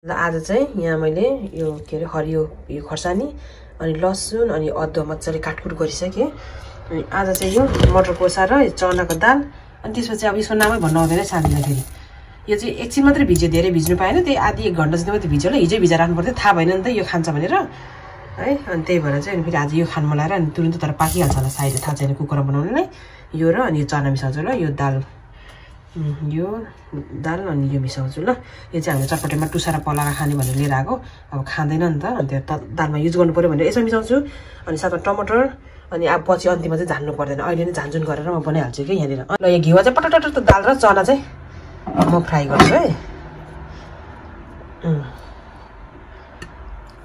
ल आज चाहिँ यहाँ मैले यो के अरे हरियो यो खोर्सानी अनि लसुन अनि अदुवा मजाले काटकुट गरिसकेँ। अनि आज चाहिँ यो मटर कोसा र चनाको दाल। अनि त्यसपछि अब यसको नामै भन्नु आउँदैन साथीलाई फेरि। यो चाहिँ एकछिन मात्रै भिज्यो धेरै भिज्नु पाएन। त्यही आधी एक घन्टा जति मात्रै भिज्यो ल हिजै भिजाएर राख्नु पर्थ्यो। थाहा भएन नि त यो खान्छ भनेर। है अनि त्यही भएर चाहिँ अनि फेरि आज यो खानु लागेर अनि तुरन्त तर पाकिहाल्छ होला। सायद थाहा छैन कुकुरमा बनाउनेलाई। यो र अनि यो चना मिसाउँछु ल यो दाल। यो दाल अनि यो मिसाउँछु ल। यो चाहिँ हाम्रो चटपटेमा टुसाएर पलाएर खाने भनेर लिएर आएको। अब खाँदैन नि त। अनि त्यो दालमा युज गर्नु पऱ्यो भनेर यसमा मिसाउँछु। अनि साथमा टमाटर अनि अब पछि अन्तिममा चाहिँ झान्नु पर्दैन। अहिले नै झानझुन गरेर म बनाइहाल्छु कि यहाँनिर। ल यो घिउमा चाहिँ पटट त दाल र चना चाहिँ म फ्राई गर्छु है.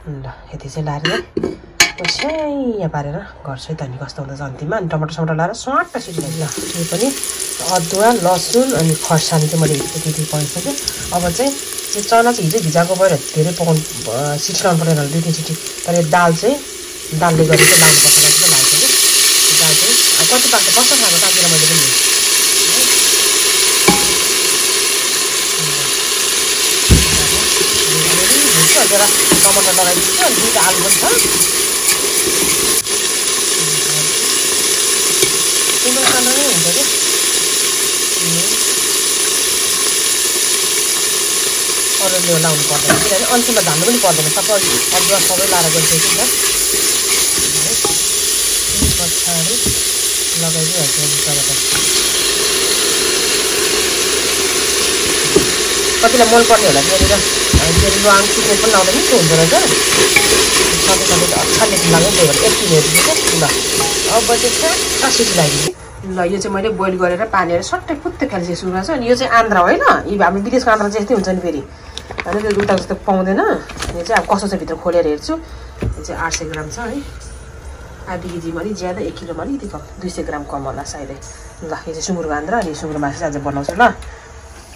ल यति चाहिँ लाएर यहाँ पारेर गर्छु है त अनि कस्तो हुँदैछ अन्तिममा अनि टमाटर समटर लाएर स्वाट सिटी ल यो पनि अदुवा लसुन अनि खोर्सानी चाहिँ मैले यति यति पकाइसकेँ अब चाहिँ यो चना चाहिँ हिजै भिजाएको भएर धेरै पकाउनु लाउनु परेन दुई तिन सिटी तर यो दाल चाहिँ दालले गरेर चाहिँ लानुपर्छ चाहिँ लाग्छ कि दाल चाहिँ कति पाक्छ कस्तो खाएको ताकेर मैले पनि टमाटर लगाइदिन्छु अनि दुईवटा आलु पनि छ नै हुन्छ कि अरूले लाउनु पर्दैन किनभने अन्तिममा धान्नु पनि पर्दैन सबै अदुवा सबै लाएर है। त्यस पछाडि लगाइदिइहाल्छु अनि कतिलाई मनपर्ने होला त्यहाँनिर अरे ल्वाङ चिकन पनि लाउँदा मिठो हुन्छ रहेछ। सधैँ सधैँ त लेख्नु लाग्यो त्यही भएर एकछिन हेरिदिन्छु ल अब चाहिँ छ्याक्क सिटी लगाइदिन्छु ल यो चाहिँ मैले बोइल गरेर पानीहरू सट्टै फुत्तै खाली सुरु छ। अनि यो चाहिँ आन्द्रा होइन? यो हाम्रो विदेशको आन्द्रा चाहिँ यस्तै हुन्छ नि फेरि। होइन त्यो उता जस्तो पाउँदैन। यो चाहिँ अब कस्तो छ भित्र खोलेर हेर्छु। यो चाहिँ आठ सय ग्राम छ है। आधी केजीमा अलिक ज्यादा एक किलोमा अलिकति कम। दुई सय ग्राम कम होला सायदै। ल यो चाहिँ सुँगुरको आन्द्रा अनि सुँगुर चाहिँ आज बनाउँछु। ल।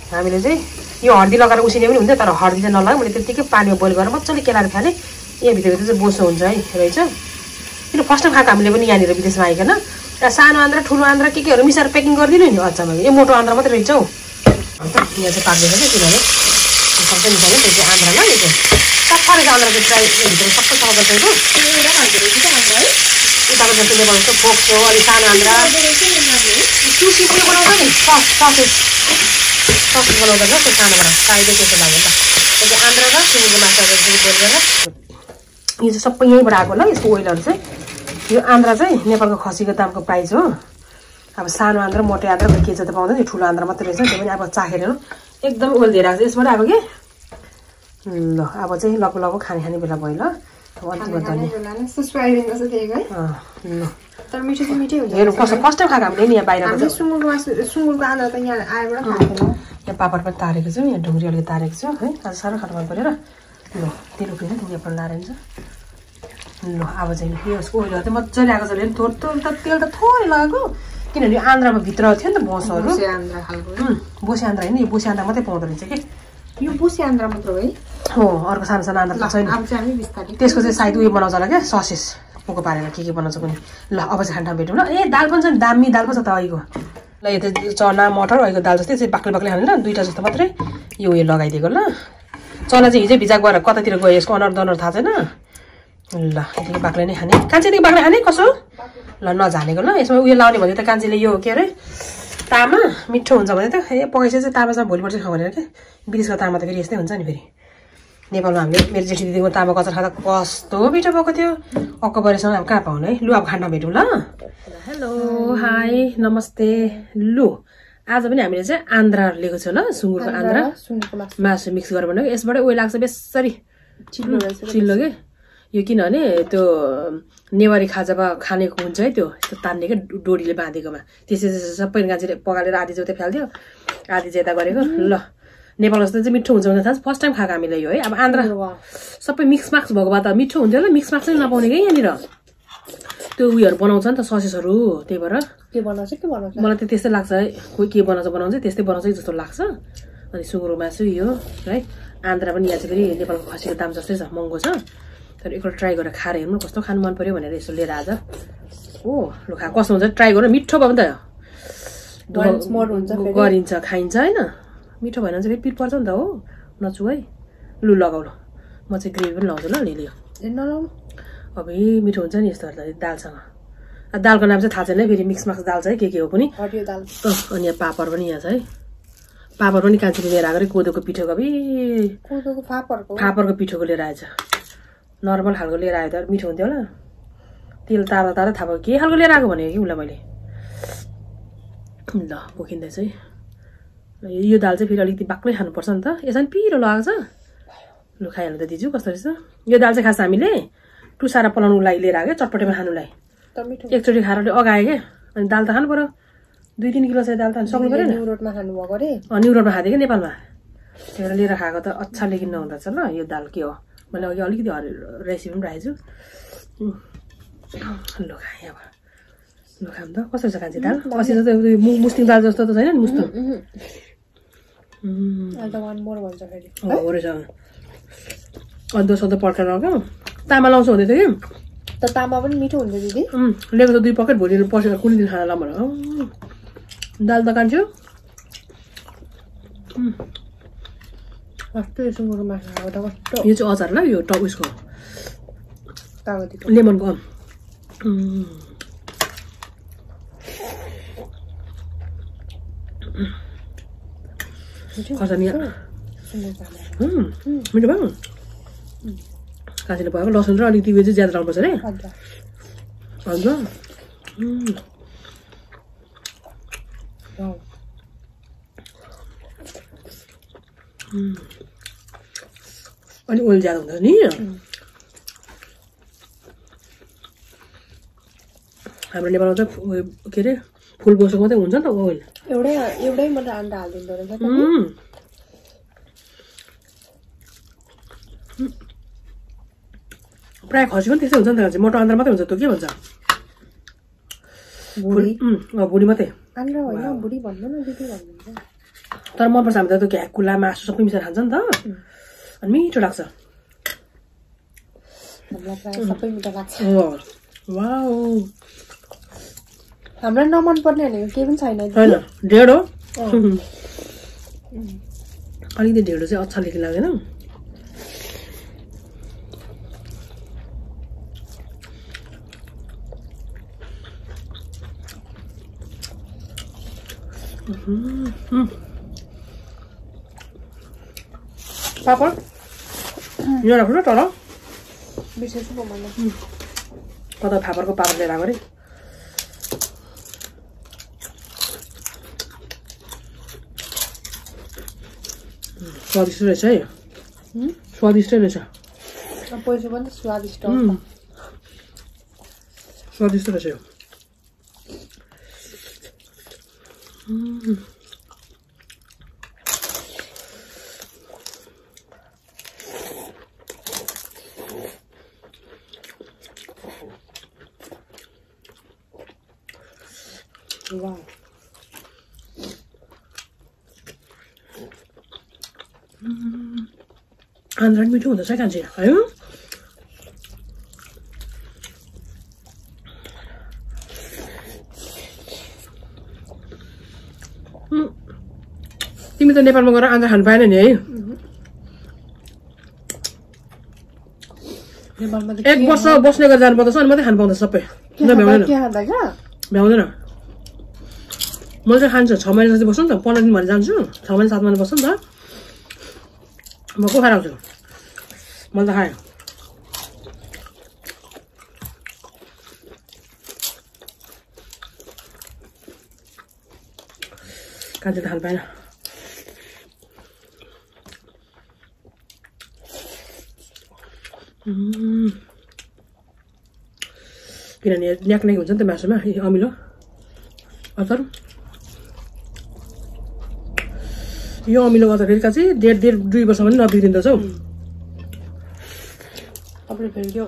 हामीले चाहिँ यो हर्दी लगाएर उसिने पनि हुन्छ तर हर्दी चाहिँ नलगाएँ मैले त्यत्तिकै पानीमा बोइल गरेर मजाले केलाएर खाने। यहाँ भित्रभित्र चाहिँ बोसो हुन्छ है रहेछ। किन फर्स्ट टाइम खाएको हामीले पनि यहाँनिर विदेशमा आइकन। र सानो आन्द्रा ठुलो आन्द्रा के केहरू मिसाएर प्याकिङ गरिदिनु नि? अचामा यो मोटो आन्द्रा मात्रै रहेछ हौ। अन्त यहाँ चाहिँ पाक्दैछ कि किनभने सबै मिसाउने त्यो चाहिँ आन्द्रा ल यो चाहिँ। रहेछ आन्द्रा चाहिँ प्रायः यो भित्र सबै सफा गरिदिएको उताको जस्तो नेपाल जस्तो फोक्सो अलिक सानो आन्द्रा। सुसी पनि बनाउँछ नि। सस छ त्यो सानोबाट त्यस्तो लाग्यो त्यो चाहिँ आन्द्रा र सुँगुरको मासु बोइल गरेर यो चाहिँ सबै यहीँबाट आएको ल यसको ओइलहरू चाहिँ यो आन्द्रा चाहिँ नेपालको खसीको दामको प्राइस हो अब सानो आन्द्रा मोटे आन्द्रा के छ त पाउँदैन ठुलो आन्द्रा मात्रै रहेछ त्यो पनि अब चाखेर एकदम ओइल धेरै आएको छ यसबाट आएको कि ल अब चाहिँ लगभग लगभग खाने खाने बेला भयो ल अब चाहिँ हेर्नु कस्तो टाइम खाएको हामीले नि यहाँ चाहिँ सुँगुरको सुँगुरको आन्द्रा त यहाँ आएर यहाँ पापड पनि तारेको छु यहाँ ढुङ्ग्री अलिकति तारेको छु है। आज साह्रो खानु मन पऱ्यो र। ल तेल उफ्रिन्छ धनियाँ लाएर हुन्छ ल अब चाहिँ यो ओइलहरू चाहिँ मजाले आएको छ भने थोर थोर त तेल त थोरै लगाएको। किनभने यो आन्द्रामा भित्र थियो नि त बोसहरू। बोसे आन्द्रा खालको बोसे आन्द्रा होइन यो बोसे आन्द्रा मात्रै पाउँदो रहेछ कि? यो बोसे आन्द्रा मात्र हो है। अर्को सानो सानो आन्द्रा छैन। त्यसको चाहिँ सायद उयो बनाउँछ होला क्या ससेस। पोको पारेर के के बनाउँछ कुनै ल अब चाहिँ खाना भेटौँ ल। ए दाल पनि छ नि दामी दाल पो छ त अहिलेको। ल यो त चना मटर अहिलेको दाल जस्तै चाहिँ बाक्लै बाक्लै खाने ल दुइटा जस्तो मात्रै यो उयो लगाइदिएको ल। चना चाहिँ हिजै भिजाएको गएर कतातिर गयो यसको अनुहार दनुहार थाहा छैन। ल यतिको बाक्लै नै खाने कान्छीदेखि बाक्लै खाने कसो? ल नजानेको ल यसमा उयो लाउने भने त कान्छीले यो के अरे तामा मिठो हुन्छ भने त। ए पकाइसकेपछि चाहिँ तामासँग भोलिपल्ट खाऊ भनेर क्या विदेशको तामा त फेरि यस्तै हुन्छ नि फेरि। नेपालमा हामीले मेरो जेठी दिदीको तामा कचर खाँदा कस्तो मिठो भएको थियो। अक्कबरेसँग अब कहाँ पाउनु? है लु अब खाना भेटौँ ल। हेलो हाई नमस्ते लु। आज पनि हामीले चाहिँ आन्द्रा लिएको छौँ ल सुँगुरको आन्द्रा सुँगुरको मासु। मिक्स गरेर बनाएको यसबाटै उयो लाग्छ बेसरी चिल्लो के? यो किनभने त्यो नेवारी खाजामा खानेको हुन्छ है त्यो। तान्ने क्या डोरीले बाँधेकोमा। त्यसै त्यसै सबै गाँचीले पकालेर आधी चाहिँ उतै फाल्थ्यो आधी चाहिँ यता गरेको। ल। नेपाल जस्तो चाहिँ मिठो हुन्छ भने थाहा फर्स्ट टाइम खाएको हामीले यो है। अब आन्द्रा सबै मिक्स माक्स भएको भए त मिठो हुन्थ्यो होला मिक्स माक्स चाहिँ नपाउने क्या यहाँनिर। त्यो उयोहरू बनाउँछ नि त ससेसहरू त्यही भएर। के बनाउँछ के बनाउँछ? मलाई त त्यस्तै लाग्छ है। कोही के बनाउँछ बनाउँछ त्यस्तै बनाउँछ कि जस्तो लाग्छ। अनि सुँगुरको मासु यो है। आन्द्रा पनि यहाँ चाहिँ फेरि नेपालको खसीको दाम जस्तै छ महँगो छ। तर एकपल्ट ट्राई गरेर खाएर हेर्नु कस्तो खानु मन पऱ्यो भनेर यसो लिएर आज। हो लु खा कस्तो हुन्छ? ट्राई गर्नु मिठो भयो भने त। गरिन्छ खाइन्छ होइन। मिठो भएन भने चाहिँ फेरि पिर पर्छ नि त हो। नचु है। लु लगाउ ल। म चाहिँ ग्रेभी पनि लाउँछु ल लियो। ए नलाउनु अब मिठो हुन्छ नि यस्तोहरू त दालसँग। दालको नाम चाहिँ थाहा छैन फेरि मिक्स माक्स दाल छ है के के हो पनि। दाल। अनि यहाँ पापड पनि यहाँ छ है। पापड पनि कान्छीले लिएर आएको अरे कोदोको पिठोको। अबि कोदोको फापरको फापरको पिठोको लिएर आएछ। नर्मल खालको लिएर आयो त मिठो हुन्थ्यो होला। तेल तातो तातो थाहा भयो के खालको लिएर आएको भनेको कि उसलाई मैले? ल पोखिँदैछ है। यो दाल चाहिँ फेरि अलिकति बाक्लै खानुपर्छ नि त। पनि पिरो लगाएको छ लु खाइहाल्नु त दिजु कस्तो रहेछ? यो दाल चाहिँ खास हामीले टुसारा पलाउनुको लागि लिएर आएको क्या चटपटेमा खानुलाई। त एकचोटि खाएर अगायो क्या। अनि दाल त खानु पऱ्यो दुई तिन किलो चाहिँ दाल त सक्नु पऱ्यो न्यु रोडमा खानुभएको अरे। अँ, न्यु रोडमा खाँदै क्या नेपालमा? त्यही भएर लिएर खाएको त अच्छा लेकिन नहुँदो रहेछ ल यो दाल के हो? मैले अघि अलिकति हरि रेसिपी पनि राखेको छु। लु खाएँ अब। लु खाऊँ त। कस्तो छ कान्छी दाल? अस्ति मु- मुस्लिम दाल जस्तो त छैन नि मुस्लिम उम्, अहिले त वान मोर भन्छ फेरि अँ, हो रहेछ अदुवा सदुवा पड्काएर क्या तामा लाउँछु भन्दै थियो कि त तामा पनि मिठो हुन्छ दिदी उम्, ल्याएको त दुई पकेट भोलि पर्सि कुनै दिन खाना भनेर उम्, दाल त कान्छु कस्तो यो सुँगुरको मासु खाएको त कस्तो यो चाहिँ अचार ल यो ट उयसको कागतीको लेमनको अँ। मिठो खर्सानी मिठो भयो काँचीले भएको लसुन र अलिकति उयो चाहिँ ज्यादा लाउनुपर्छ अरे अन्त। अलिक ओइल ज्यादा हुन्छ नि हाम्रो नेपालमा उयो के अरे फुल बोसोको मात्रै हुन्छ नि त ओइल एउटै एउटै मात्रै अन्डा हालिदिँदो रहेछ। प्रायः खसी पनि त्यस्तै हुन्छ नि त मोटो आन्द्रा मात्रै हुन्छ त्यो के भन्छ भुडी मात्रै तर मनपर्छ हामी त त्यो घ्याकुला मासु सबै मिसाएर खान्छ नि त अनि मिठो लाग्छ सबै मिठो लाग्छ हामीलाई नमन पर्ने भनेको केही पनि छैन। होइन ढेँडो। अलिकति ढेँडो चाहिँ अच्छा लेखी लाग्दैन उम्, पापड यो राख्नु तर बिर्सेछु मलाई कता फापरको पापड लिएर आएको अरे। स्वादिष्ट रहेछ है? स्वादिष्टै रहेछ। अब पैसा पनि स्वादिष्ट. स्वादिष्ट रहेछ यो उम्. वाउ। आन्द्रा मिठो हुँदछ कान्छी है. तिमी त नेपालमा गएर आन्द्रा खानु पाएन नि है एक वर्ष बस्ने गरेर जानु पर्दछ अनि मात्रै खानु पाउँदछ सबै भ्याउँदैन भ्याउँदैन मैले चाहिँ खान्छु छ महिना जति बस्छु नि त पन्ध्र दिन भएर जान्छु छ महिना सात महिना बस्छु नि त म को खाएर मैले त खानु पाएन. किनभने न्याक हुन्छ नि त मासुमा अमिलो अचार यो अमिलो गर्दाखेरि चाहिँ डेढ डेढ दुई वर्ष पनि नबिग्रिँदछ हौ तपाईँले फेरि त्यो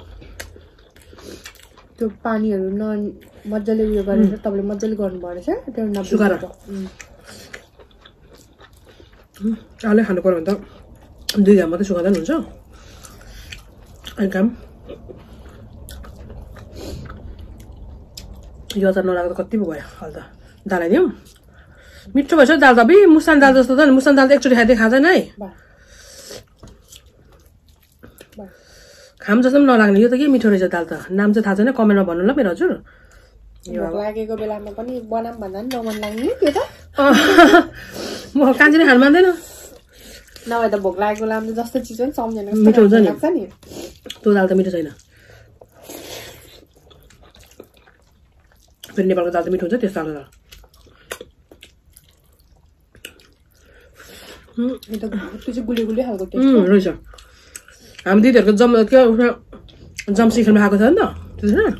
त्यो पानीहरू न मजाले उयो गरेर तपाईँले मजाले गर्नुभयो रहेछ त्यो। आलु खानु पऱ्यो भने त दुई घाम मात्रै सुकाउँदा पनि हुन्छ। अनि काम यो अचार नलाग्दा कति पो भयो अहिले त। दाल हालिदिउँ। मिठो भएछ दाल त अबि मुस्तान दाल जस्तो त मुस्तान दाल त एकचोटि खाँदै खाँदैन है बा भयो। खाम जस्तो पनि नलाग्ने यो त के मिठो रहेछ दाल त? नाम चाहिँ थाहा छैन कमेन्टमा भन्नु ल मेरो हजुर। लागेको बेलामा पनि बनाऊँ भन्दा पनि नमन लाग्ने त्यो त। म कान्छी खानु मान्दैन। नभए त भोक लागेको बेलामा जस्तो चिज पनि सम्झेन मिठो हुन्छ नि। लाग्छ नि। त्यो दाल त मिठो छैन। फेरि नेपालको दाल त मिठो हुन्छ त्यस्तो दाल त्यो चाहिँ गुली गुली खालको रहेछ। हाम्रो दिदीहरूको जम के उसमा जम्सिखेलमा आएको छ नि त त्यो छैन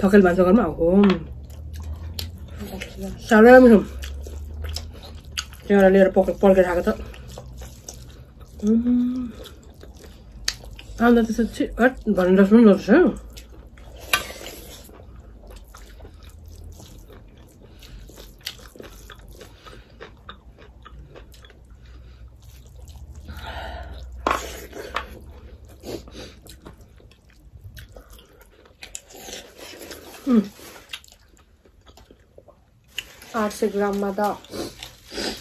थकेल भान्सा घरमा हो। साह्रै मिठो त्यहाँबाट लिएर पक पड्केर खाएको त उम्, अन्त त्यस्तो छि- हट भन्ने जस्तो पनि सय ग्राममा त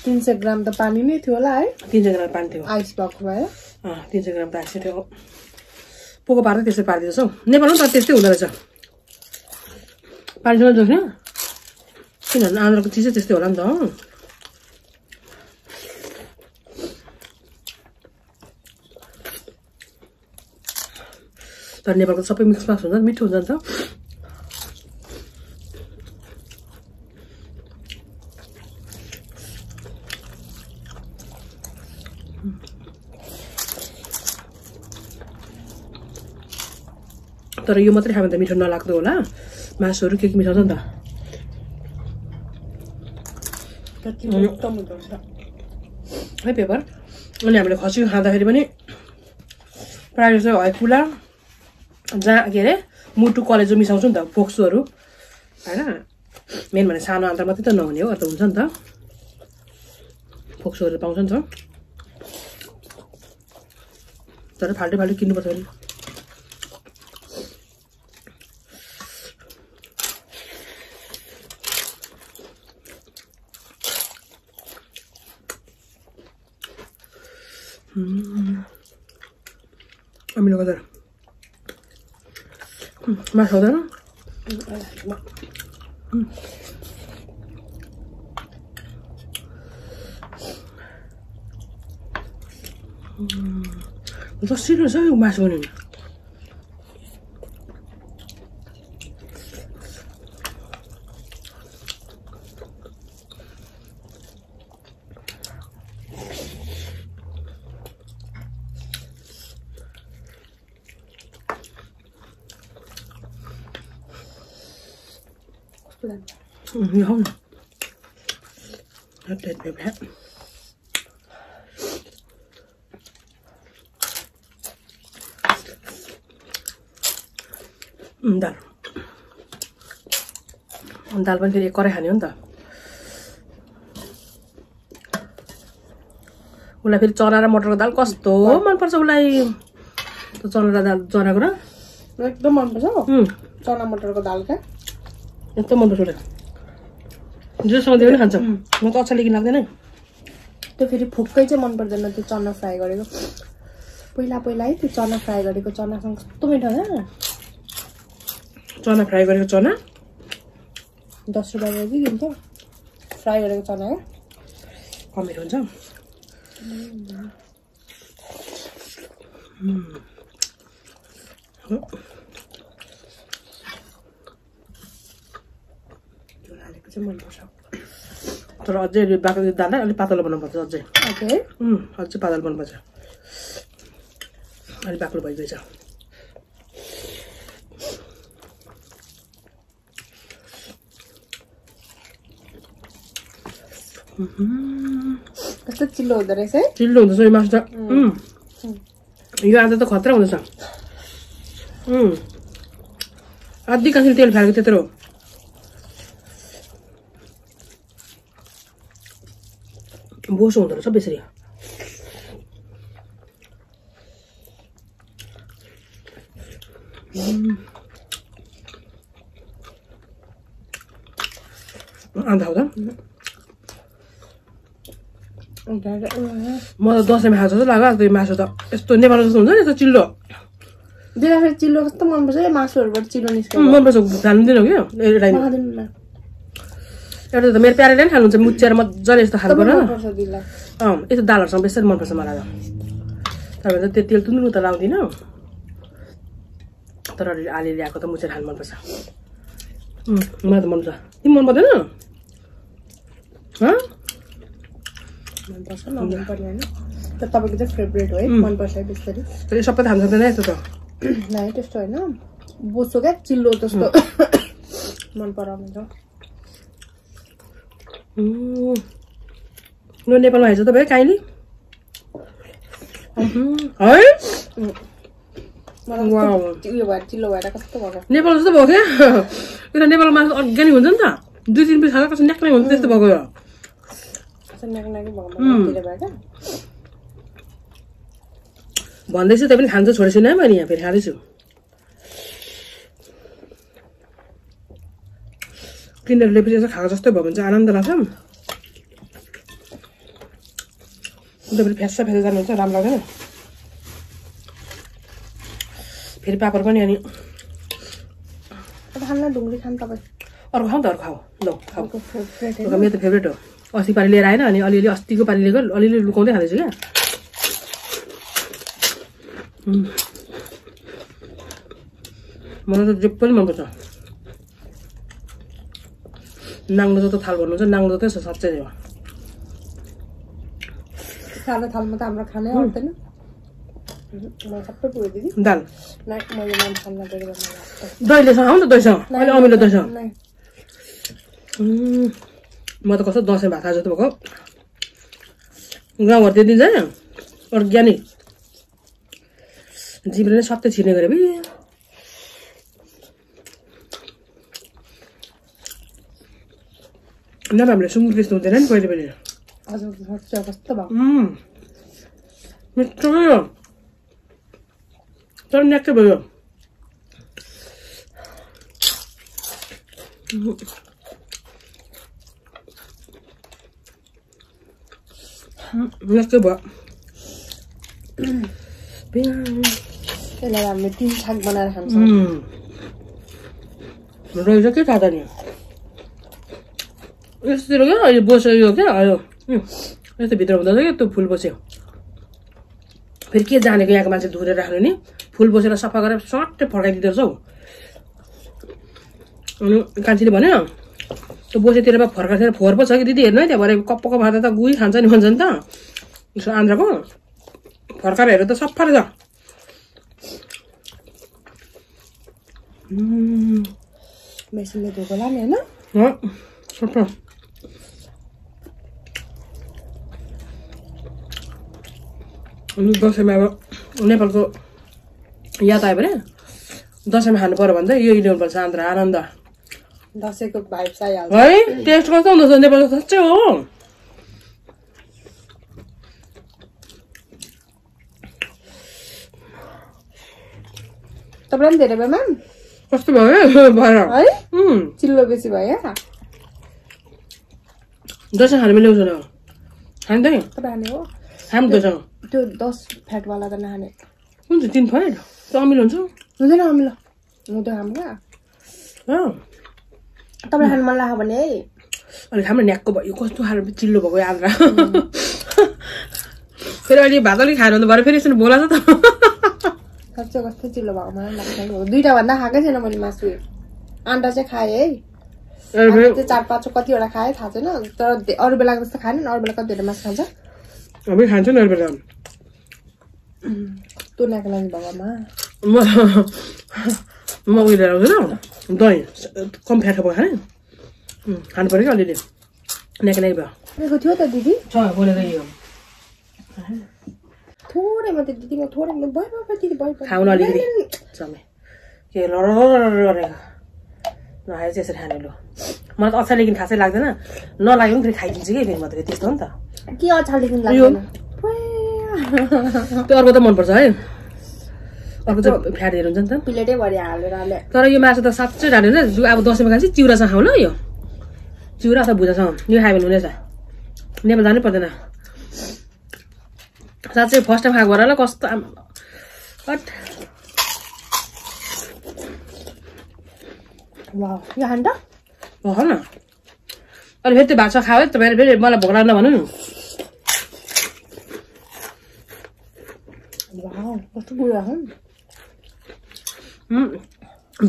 तिन सय ग्राम त पानी नै थियो होला है। तिन सय ग्राम पानी थियो। आइस भएको भए अँ, तिन सय ग्राम त आएको थियो। पोको पार्दै त्यस्तै पारिदिँदैछ हौ। नेपालमा त त्यस्तै हुँदो रहेछ। पानीसँग जोख्ने किनभने आन्द्राको चिजै त्यस्तै होला नि त हो। तर नेपालको सबै मिक्स माक्स हुन्छ मिठो हुन्छ नि त। तर यो मात्रै खायो भने त मिठो नलाग्दो होला। मासुहरू के के मिसाउँछ नि त? है पेपर? अनि हामीले खसीको खाँदाखेरि पनि प्रायः जस्तो है कुला जहाँ के अरे मुटु कलेजो मिसाउँछ नि त फोक्सोहरू। होइन? मेन भने सानो आन्तर मात्रै त नहुने हो त हुन्छ नि त। फोक्सोहरू पाउँछ नि त। तर फाल्टै फाल्टै किन्नुपर्छ फेरि अमिलो गर्दा मासु हुँदैन जसरी रहेछ यो मासु पनि कस्तो लाग्छ Mm, Jag det blev här. Mm, दाल दाल पनि फेरि कराई खाने हो नि त उसलाई फेरि चना र मटरको दाल कस्तो मनपर्छ उसलाई चना र दाल चनाको र एकदम मनपर्छ चना मटरको दाल क्या यस्तो मनपर्छ उसलाई जेसँग दियो पनि खान्छ म त अचार लाग्दैन है त्यो फेरि फुक्कै चाहिँ मन पर्दैन त्यो चना फ्राई गरेको पहिला पहिला है त्यो चना फ्राई गरेको चनासँग कस्तो मिठो होइन चना फ्राई गरेको चना दस रुपियाँ कि किन्छ फ्राई गरेको चना क्या कमेर हुन्छ त्यो चाहिँ तर अझै बाँको दाललाई अलिक पातलो बनाउनुपर्छ अझै अझै पातलो बनाउनुपर्छ अलिक बाक्लो भइगएछ कस्तो चिल्लो हुँदो रहेछ है चिल्लो हुँदैछ यो मासु त. यो आज त खतरा हुँदैछ काँसी तेल फालेको त्यत्रो बोसो हुँदो रहेछ अन्त आउँदा म त दसैँमा खाएको जस्तो लाग्यो त्यो मासु त यस्तो नेपाल जस्तो हुन्छ नि यस्तो चिल्लो चिल्लो कस्तो मनपर्छ मासुहरूबाट चिल्लो निस्क्यो मनपर्छ खानु दिनु कि एउटा न त मेरो प्यारेले पनि खानुहुन्छ मुच्याएर मजाले यस्तो खानु पर्यो अँ यस्तो दालहरूसँग बेसी मनपर्छ मलाई त। तपाईँ त त्यो तेल तुन्द्रु त लाउँदिनँ। तर अलिअलि आएको त मुछेर खानु मनपर्छ मलाई त मनपर्छ तिमी मन पर्दैन? मनपर्छ तर तपाईँको चाहिँ फेभरेट हो है मनपर्छ बिस्तारै तर यो सबै खानु सक्दैन यस्तो त। नाइ त्यस्तो होइन। बोसो क्या चिल्लो जस्तो। मन पराउनु यो नेपालमा आएछ तपाईँ काइली? है? नेपाल जस्तो भयो क्या? त नेपालमा अर्ग्यानिक हुन्छ नि त। दुई तिन पिस खाँदा कस्तो न्याक्नै हुन्छ त्यस्तो भएको भन्दैछु त्यही पनि खान्छ छोडेछु नै मैले यहाँ फेरि खाँदैछु। किनेर यसो खाएको जस्तै भयो भने चाहिँ आनन्द लाग्छ। अन्त फेरि फ्यासा फ्यासा जानुहुन्छ। राम्रो लाग्दैन। फेरि पापड पनि अनि ढुङ्ग्री खानु तपाईँ। अर्को खाऊ त अर्को खाऊ। ल खाऊ। मेरो त फेभरेट हो। अस्ति पालि लिएर आएन अनि अलिअलि अस्तिको पालि लिएको अलिअलि लुकाउँदै खाँदैछु क्या. मलाई त जे पनि मनपर्छ। नाङ्लो जस्तो थाल भन्नुहुन्छ नाङ्लो जस्तै छ साँच्चै नै हो। सानो थालमा त हाम्रो खानै आउँदैन दाल। त दहीसँग। अहिले अमिलो दहीसँग। म त कस्तो दसैँ भात खाएको जस्तो भएको गाउँघरतिर दिन्छ अर्ग्यानिक। जिब्रो नै सबै छिर्ने गरे बे हामीले सुँगुर त्यस्तो हुँदैन नि पहिले कस्तो भएको उम्, मिठो भयो तर न्याक्कै भयो न्याक्कै भयो त्यसलाई हामीले तिन छाक बनाएर खान्छौँ. रहेछ के थाहा त नि यस्तोतिर क्या अहिले बस्यो यो क्या यो यस्तो भित्र हुँदा क्या त्यो फुल बस्यो फेरि के जानेको यहाँको मान्छे धुरेर राख्नु नि फुल बसेर सफा गरेर सट्टै फर्काइदिँदो रहेछ हौ अनि कान्छीले भन्यो त्यो बसेतिर पो फर्काएर फोहोर पो छ कि दिदी हेर्नु है त्यहाँ भरे कप्पको भात त गुही खान्छ नि भन्छ नि त यसो आन्द्राको फर्काएर हेरेर त सफा रहेछ. मेसिनले धोएको होला नि होइन सफा दसैँमा अब नेपालको याद आयो भने दसैँमा खानु पऱ्यो भने चाहिँ यो ल्याउनुपर्छ आन्द्रा आनन्द दसैँको भाइब्स आइहाल्छ है टेस्ट कस्तो हुँदो रहेछ नेपालको साँच्चै हो तपाईँलाई पनि धेरै भयो म्याम कस्तो भयो भएर है चिल्लो बेसी भयो दसैँ खानु ल्याउँछ न खान्छ नि तपाईँ खाने हो खाम दसैँ त्यो दस फ्याटवाला त नखाने कुन चाहिँ तिन फाइट त्यो अमिलो हुन्छ। हुँदैन अमिलो। हुँदैन हाम्रो। अँ। तपाईँ खानु मन लाग्यो भने है। अनि हाम्रो न्याकको भयो। कस्तो खानु चिल्लो भएको आन्द्रा फेरि अहिले भात अलिक खाएर भरे फेरि यसरी बोला छ त। साँच्चै कस्तो चिल्लो भएको मलाई लाग्छ दुइटा भन्दा खाएकै छैन मैले मासु। अन्डा चाहिँ खाएँ है। चार पाँच कतिवटा खाएँ। थाहा छैन। तर अरू बेलाको जस्तो खाएन। अरू बेला कति धेरै मासु खान्छ। हामी खान्छ नि अहिले बेला तुनाको लागि भगवान्मा। म म उयो लिएर आउँछु त दही कम फ्याट खाएको खाने। खानु पऱ्यो क्या अलिअलि। न्याक न्याक भयो। थियो त दिदी। छ बोलेर यो। थोरै मात्रै दिदी म थोरै भयो भयो भयो दिदी भयो खाउन अलिकति। समय के गरेको? नखाए चाहिँ यसरी खाने लु। मलाई त अचार लेकिन खासै लाग्दैन। नलाग्यो पनि फेरि खाइदिन्छु कि फेरि म त। त्यस्तो हो नि त। के अछाडदेखि यो। लाग्दैन। त्यो अर्को त मनपर्छ है। अर्को चाहिँ फ्याटहरू हुन्छ नि त। प्लेटै भरि हालेर हाले तर यो मासु त साँच्चै ढाड्यो होइन। जो अब दसैँमा खान्छ चिउरासँग खाउँ ल यो। चिउरा अथवा भुजासँग यो खायो भने हुनेछ। नेपाल जानै पर्दैन। साँच्चै फर्स्ट टाइम खाएको होला कस्तो आमा हट वा यो खान्छ भन अनि फेरि त्यो खाऊ है तपाईँले फेरि मलाई भोक लाग्दैन भन्नु नि। वा कस्तो बुढो हो। उम्,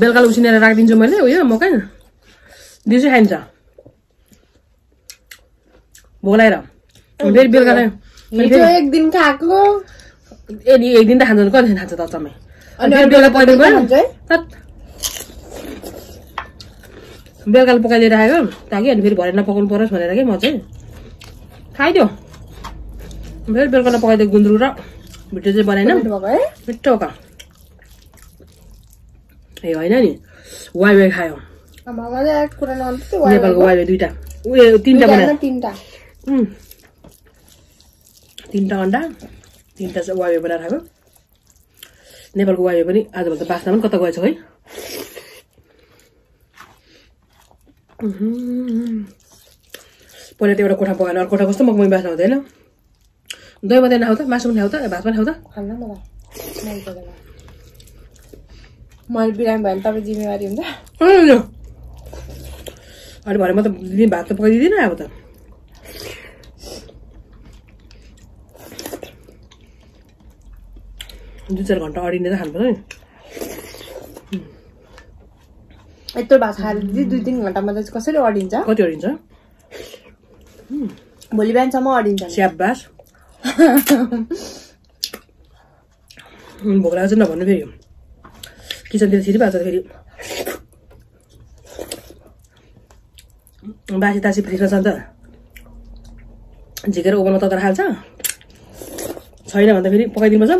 बेलुका उसिनेर राखिदिन्छु मैले उयो मकै। दिउँसै खाइन्छ। भोक लागेर फेरि बेलुका एक दिन खाएको। ए नि एक दिन त खान्छ भने कति खान्छ त अनि फेरि बेलुका है तत। बेलुकाले पकाइदिएर आयो ताकि अनि फेरि भरे नपकाउनु परोस् भनेर कि म चाहिँ खाइदियो। फेरि बेलुका पकाइदियो गुन्द्रुक र भिडियो चाहिँ बनाएन मिठो भएको है। मिठो का ए होइन नि। वाइ वाइ खायो नेपालको वाइ वाइ दुइटा उयो तिनवटा बनायो। तिनवटा अन्डा तिनवटा चाहिँ वाइ वाइ बनाएर खाएको। नेपालको वाइ वाइ पनि आजभन्दा बाँच्न पनि कता गएछ है पहिला त एउटा कोठा पकाएन अर्को कोठा कस्तो मकमै बाँच्न हुँदैन दही मात्रै नखाउ त मासु पनि त भात पनि खाउ त खान्न मैले बिरामी भयो भने तपाईँ जिम्मेवारी हुन्छ अँ, अनि भरे म त भात त पकाइदिँदिनँ अब त दुई चार घन्टा अडिने त खानुपर्छ नि यत्रो भात खाएर दुई तिन घन्टामा चाहिँ कसरी अडिन्छ? कति अडिन्छ? भोलि बिहानसम्म अडिन्छ। स्याबास भोक चाहिँ नभन्नु फेरि। किचनतिर छिरिरहेको छ फेरि। बासी तासी फ्रिजमा छ नि त। झिकेर ओभनमा तताएर हाल्छ। छैन भन्दा फेरि पकाइदिनुपर्छ।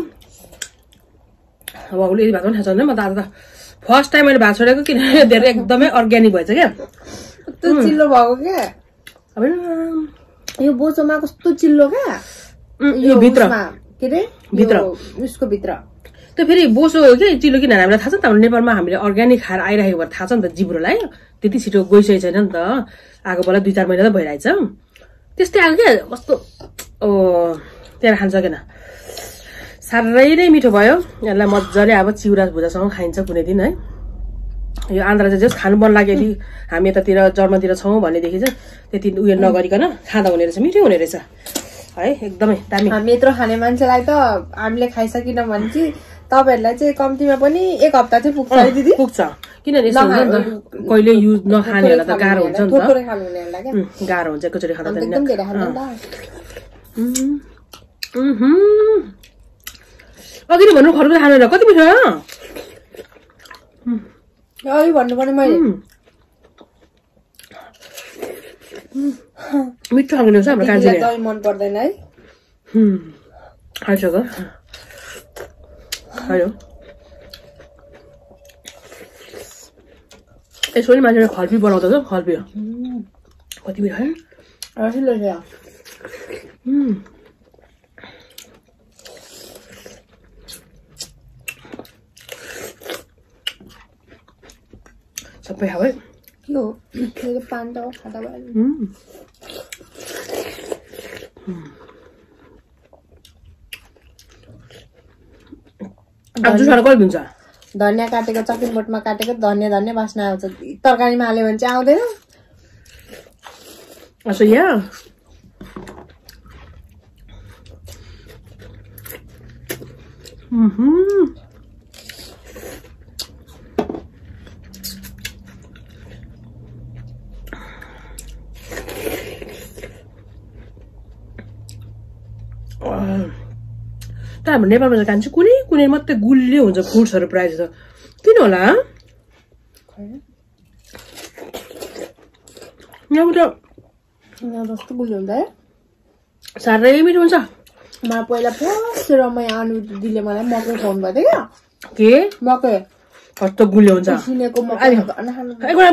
अब उसले यदि भात पनि खान्छ भने म त आज त फर्स्ट टाइम मैले भात छोडेको किनभने धेरै एकदमै अर्ग्यानिक भएछ क्या। कस्तो चिल्लो भएको क्या यो बोसोमा कस्तो चिल्लो क्या? यो भित्र। के अरे भित्र। उसको भित्र। त्यो फेरि बोसो के? चिलो किन हामीलाई थाहा छ नि त हाम्रो नेपालमा हामीले अर्ग्यानिक खाएर आइरहेको भएर थाहा छ नि त जिब्रोलाई। त्यति छिटो गइसकेको छैन नि त। आएको बेला दुई चार महिना त भइरहेछ। त्यस्तै आएको क्या? कस्तो ओ त्यहाँ खान सकेन साह्रै नै मिठो भयो। यसलाई मजाले अब चिउरा भुजासँग खाइन्छ कुनै दिन है। यो आन्द्रा चाहिँ जस खानु मन लाग्यो यदि हामी यतातिर जर्मनतिर छौँ भनेदेखि चाहिँ त्यति उयो नगरिकन खाँदा हुने रहेछ मिठै हुने रहेछ। है एकदमै दामी। हामी यत्रो खाने मान्छेलाई त हामीले खाइसकिन भने चाहिँ तपाईँहरूलाई चाहिँ कम्तीमा पनि एक हप्ता चाहिँ पुग्छ है दिदी? पुग्छ। किनभने कहिले युज नखानेहरूलाई त गाह्रो हुन्छ नि त। गाह्रो हुन्छ एकैचोटि खाँदा अघि नै भन्नु खरबुजा खानु कति हो? अघि भन्नुपर्ने मैले। उम्। उम्, मिठो खालको ल्याउँछ हाम्रो मन पर्दैन है। खायो यसो नि मान्छेले खल्पी बनाउँदछ खल्पी कति मिठो है। रसिलो छ सबै खाऊ है के हो मेरो पान त खाँदा भयो दिन्छ? धनियाँ काटेको चकिङ बोटमा काटेको धनियाँ धनियाँ बास्ना आउँछ। तरकारीमा हाल्यो भने चाहिँ आउँदैन। असो यहाँ Mhm. त हाम्रो नेपालमा चाहिँ खान्छ कुनै कुनै मात्रै गुलियो हुन्छ फ्रुट्सहरू प्रायः जस्तो किन होला यहाँ त यहाँ कस्तो गुलियो हुन्छ है साह्रै मिठो हुन्छ मलाई पहिला फर्स्ट रमाइ आनु दिदीले मलाई मकै खुवाउनु भएको थियो के क्या मकै कस्तो गुलियो हुन्छ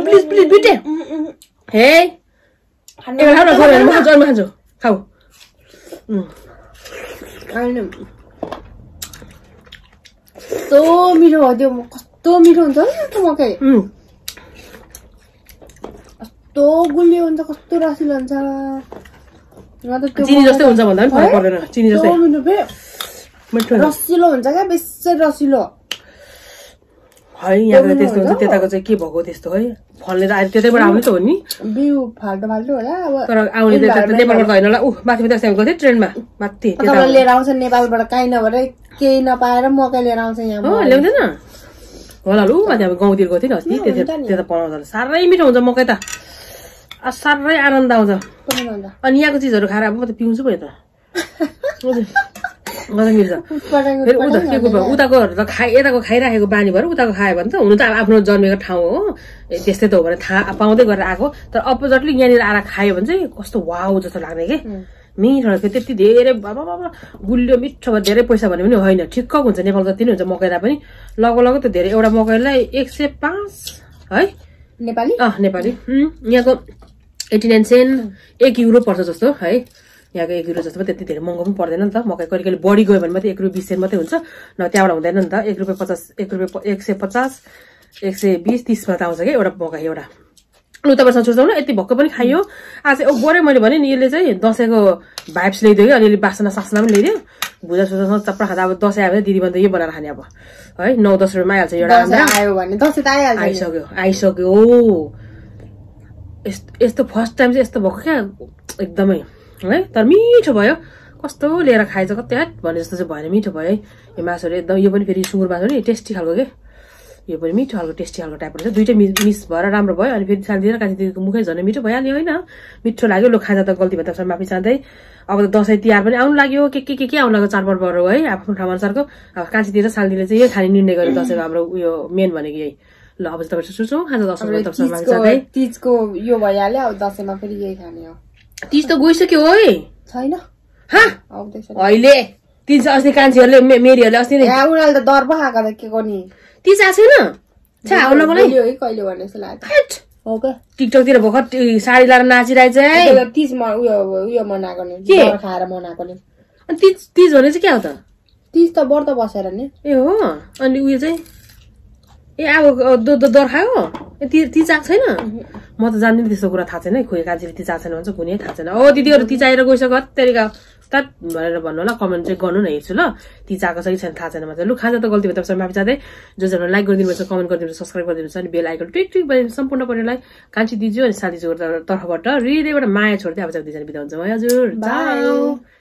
प्लिज प्लिज बिटे हे एउटा खाऊ न म कस्तो मिठो भयो त्यो कस्तो मिठो हुन्छ नि त्यो मकै. कस्तो गुलियो हुन्छ कस्तो रसिलो हुन्छ त चिनी जस्तै हुन्छ भन्दा पनि फरक? पर्दैन चिनी जस्तै बे मिठो हुन्छ। रसिलो हुन्छ क्या बेसी रसिलो है यहाँको त्यस्तो हुन्छ? त्यताको चाहिँ के भएको त्यस्तो है फल्ने त अहिले त्यतैबाट आउने त हो नि बिउ फाल्टो फाल्टो होला अब तर आउने त नेपालबाट होइन होला ऊ माथि माथि गएको थियौँ ट्रेनमा माथि लिएर आउँछ नेपालबाट काहीँ नभएर केही नपाएर मकै लिएर आउँछ यहाँ हो ल्याउँदैन? होला लु माथि अब गाउँतिर गएको थिएँ नि अस्ति त्यता त्यता बनाउँछ होला। साह्रै मिठो हुन्छ मकै त। साह्रै आनन्द आउँछ। अनि यहाँको चिजहरू खाएर अब म त पिउँछु पो त। उताकोहरू त खाइ यताको खाइराखेको बानी भएर उताको खायो भने त हुनु त अब आफ्नो जन्मेको ठाउँ हो। त्यस्तै त हो भने थाहा पाउँदै गरेर आएको। तर अपोजिटली यहाँनिर आएर खायो भने चाहिँ कस्तो वाउ जस्तो लाग्ने कि। मिठो त्यति धेरै बाबा बाबा गुलियो मिठो भयो धेरै पैसा भने पनि होइन। ठिक्कको हुन्छ नेपाल जति नै हुन्छ मकैलाई पनि। लगो लगो त धेरै। एउटा मकैलाई एक सय पाँच है? नेपाली? अँ नेपाली। यहाँको एटी नाइन सेन्ट एक युरो पर्छ जस्तो है? यहाँको एक युरो जस्तो त्यति धेरै महँगो पनि पर्दैन नि त। मकै कहिले कहिले बढी गयो भने मात्रै एक रुपियाँ बिस सेन्ट मात्रै हुन्छ। न त्यहाँबाट हुँदैन नि त। एक रुपियाँ पचास एक रुपियाँ एक सय पचास एक सय बिस तिसमा त आउँछ क्या एउटा मकै एउटा। उताबाट छुट्याउनु यति भक्क पनि खाइयो। आज चाहिँ गरे मैले भने नि यसले चाहिँ दसैँको भाइब्स ल्याइदियो कि अलिअलि बासना सासना पनि ल्याइदियो। भुजा सुजासँग चप्पा खाँदा अब दसैँ आयो भने दिदी भने त यो बनाएर खाने अब। है नौ दस रुपियाँमा आइहाल्छ एउटा। आइसक्यो आइसक्यो। यस्तो यस्तो फर्स्ट टाइम चाहिँ यस्तो भएको क्या। एकदमै है तर मिठो भयो। कस्तो लिएर खाएछ कति हात भने जस्तो चाहिँ भएन। मिठो भयो है। यो मासुहरू एकदम यो पनि फेरि सुँगुर मासु नि टेस्टी खालको के? यो पनि मिठो खालको टेस्टी खालको टाइपको रहेछ। दुइटै मिस मिस भएर राम्रो भयो। अनि फेरि सानदिएर कान्छीदिदीको मुखै झन् मिठो भइहाल्यो होइन। मिठो लाग्यो। लो खाँदा त गल्ती भयो त माफी चाहँदै। अब त दसैँ तिहार पनि आउनु लाग्यो। के के के के आउनु लाग्यो? चाडपर्वहरू है आफ्नो ठाउँ अनुसारको। अब कान्छीतिर सालदिले चाहिँ यही खाने निर्णय गर्यो दसैँको हाम्रो उयो मेन भनेको यही। ल अब चाहिँ तपाईँ सोचौँ खाजा दसैँ तिजको यो भइहाल्यो। अब दसैँमा फेरि यही खाने हो। तिज त गइसक्यो है। छैन। अहिले? तिज अस्ति कान्छीहरूले मेरीहरूले अस्ति उनीहरूले त डर पो खाएको त के गर्ने? तिज आएको छैन। छा आउन मलाई। भोलि हो कि कहिले भने जस्तो लाग्यो। हो टिकटकतिर भर्खर साडी लाएर नाचिरहेछ है तिज म उयो उयो मनाएको नि के? खाएर मनाएको नि। अनि तिज तिज भने चाहिँ क्या हो त? तिज त व्रत बसेर नि। ए हो। अनि उयो चाहिँ ए अब द- द- दर खायो ए ति- तिज आएको छैन? म त जान्दिनँ त्यस्तो कुरा थाहा छैन है खोइ कान्छीले तिज आएको छैन भन्छ कुनै थाहा छैन। ओ दिदीहरू तिज आएर गइसक्यो हत्तेरिका तात भनेर भन्नु होला कमेन्ट चाहिँ गर्नु न हेर्छु ल। तिज आएको छ कि छैन थाहा छैन भन्छ लु खाजा त गल्ती भयो तपाईँ माफी चाहँदै जो जसले लाइक गरिदिनु भएछ कमेन्ट गरिदिनु सब्सक्राइब गरिदिनु भएछ अनि बेल आइकन ट्विक ट्विक गरिदिनु सम्पूर्ण परिवारलाई कान्छी दिजु अनि साथी तर्फबाट हृदयबाट माया छोड्दै अब चाहिँ बिदा हुन्छ। है हजुर।